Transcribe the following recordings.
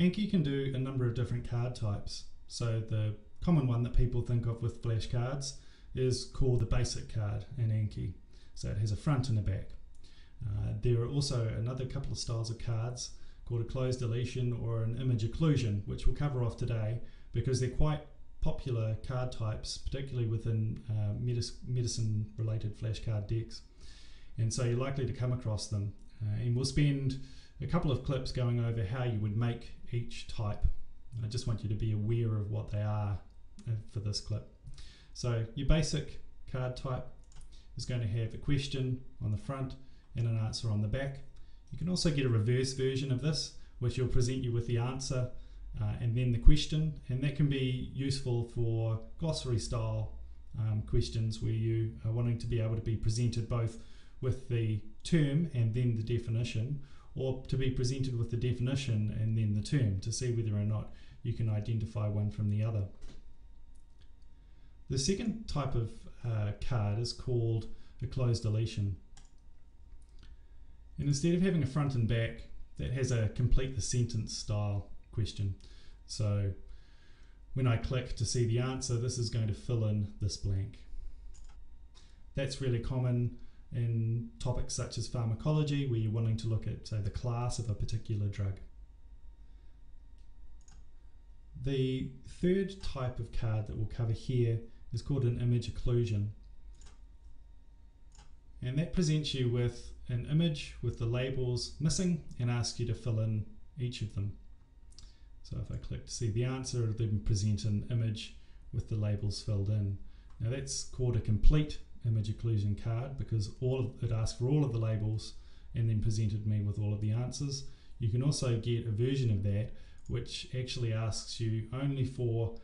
Anki can do a number of different card types. So the common one that people think of with flashcards is called the basic card in Anki. So it has a front and a back. Uh, there are also another couple of styles of cards called a cloze deletion or an image occlusion, which we'll cover off today because they're quite popular card types, particularly within uh, medicine related flashcard decks. And so you're likely to come across them. Uh, and we'll spend a couple of clips going over how you would make each type. I just want you to be aware of what they are uh, for this clip. So your basic card type is going to have a question on the front and an answer on the back. You can also get a reverse version of this, which will present you with the answer uh, and then the question, and that can be useful for glossary style um, questions where you are wanting to be able to be presented both with the term and then the definition, or to be presented with the definition and then the term to see whether or not you can identify one from the other. The second type of uh, card is called a cloze deletion. And instead of having a front and back, that has a complete the sentence style question. So when I click to see the answer, this is going to fill in this blank. That's really common in topics such as pharmacology, where you're wanting to look at, say, the class of a particular drug. The third type of card that we'll cover here is called an image occlusion. And that presents you with an image with the labels missing and asks you to fill in each of them. So if I click to see the answer, it'll then present an image with the labels filled in. Now that's called a complete image occlusion card because all of, it asked for all of the labels and then presented me with all of the answers. You can also get a version of that which actually asks you only for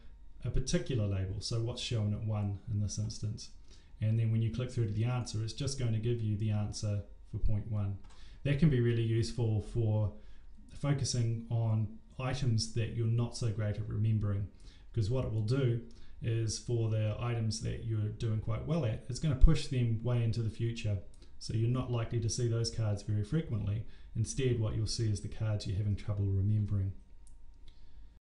a particular label, so what's shown at 1 in this instance. And then when you click through to the answer, it's just going to give you the answer for point 1. That can be really useful for focusing on items that you're not so great at remembering because what it will do is for the items that you're doing quite well at, it's going to push them way into the future. So you're not likely to see those cards very frequently. Instead, what you'll see is the cards you're having trouble remembering.